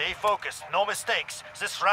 Stay focused, no mistakes. This round